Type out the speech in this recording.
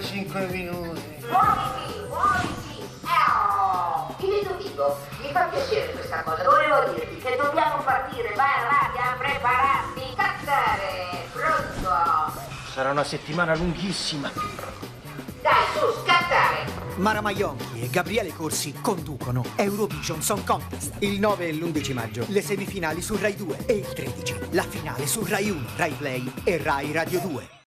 5 minuti. Muoviti, muoviti! Oh, ti vedo vivo, mi fa piacere questa cosa. Volevo dirti che dobbiamo partire, vai avanti a prepararti, cazzare, pronto! Sarà una settimana lunghissima. Dai, su, scattare! Mara Maionchi e Gabriele Corsi conducono Eurovision Song Contest il 9 e l'11 maggio, le semifinali su Rai 2 e il 13, la finale su Rai 1, Rai Play e Rai Radio 2.